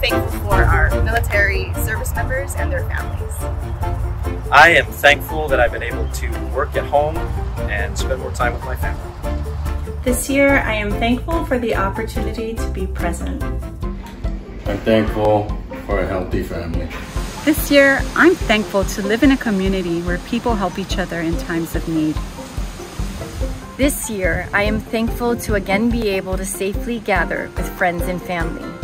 Thankful for our military service members and their families. I am thankful that I've been able to work at home and spend more time with my family. This year, I am thankful for the opportunity to be present. I'm thankful for a healthy family. This year, I'm thankful to live in a community where people help each other in times of need. This year, I am thankful to again be able to safely gather with friends and family.